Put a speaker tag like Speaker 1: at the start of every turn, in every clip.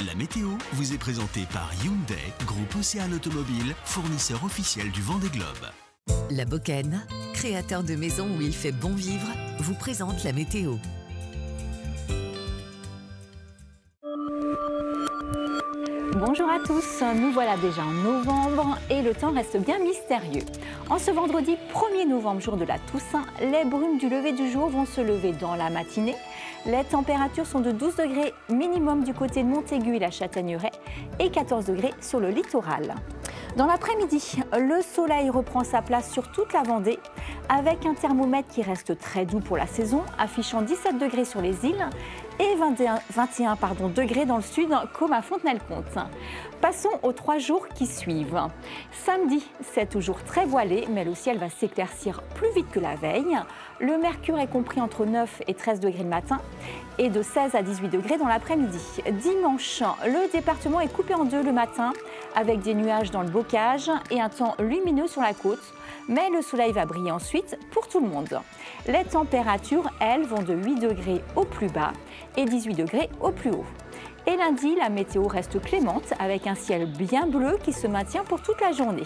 Speaker 1: La météo vous est présentée par Hyundai, groupe Océan Automobile, fournisseur officiel du Vendée Globe.
Speaker 2: La Bocaine, créateur de maisons où il fait bon vivre, vous présente la météo.
Speaker 3: Bonjour à tous, nous voilà déjà en novembre et le temps reste bien mystérieux. En ce vendredi 1er novembre, jour de la Toussaint, les brumes du lever du jour vont se lever dans la matinée. Les températures sont de 12 degrés minimum du côté de Montaigu et la Châtaigneraie et 14 degrés sur le littoral. Dans l'après-midi, le soleil reprend sa place sur toute la Vendée avec un thermomètre qui reste très doux pour la saison, affichant 17 degrés sur les îles et 21, 21 pardon, degrés dans le sud comme à Fontenay-le-Comte. Passons aux trois jours qui suivent. Samedi, c'est toujours très voilé, mais le ciel va s'éclaircir plus vite que la veille. Le mercure est compris entre 9 et 13 degrés le matin et de 16 à 18 degrés dans l'après-midi. Dimanche, le département est coupé en deux le matin avec des nuages dans le bocage et un temps lumineux sur la côte. Mais le soleil va briller ensuite pour tout le monde. Les températures, elles, vont de 8 degrés au plus bas et 18 degrés au plus haut. Et lundi, la météo reste clémente avec un ciel bien bleu qui se maintient pour toute la journée.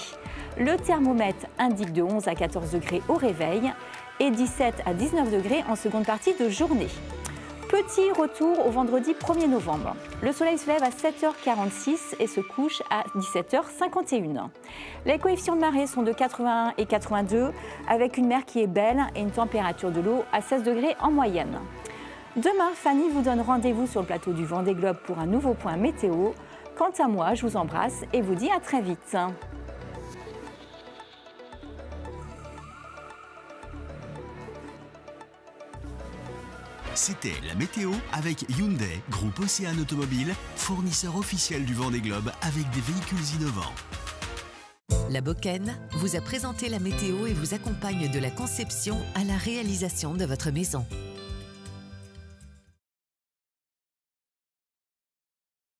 Speaker 3: Le thermomètre indique de 11 à 14 degrés au réveil et 17 à 19 degrés en seconde partie de journée. Petit retour au vendredi 1er novembre. Le soleil se lève à 7h46 et se couche à 17h51. Les coefficients de marée sont de 81 et 82 avec une mer qui est belle et une température de l'eau à 16 degrés en moyenne. Demain, Fanny vous donne rendez-vous sur le plateau du Vendée Globe pour un nouveau point météo. Quant à moi, je vous embrasse et vous dis à très vite.
Speaker 1: C'était la météo avec Hyundai, groupe Océan Automobile, fournisseur officiel du Vendée Globe avec des véhicules innovants.
Speaker 2: La Bocaine vous a présenté la météo et vous accompagne de la conception à la réalisation de votre maison.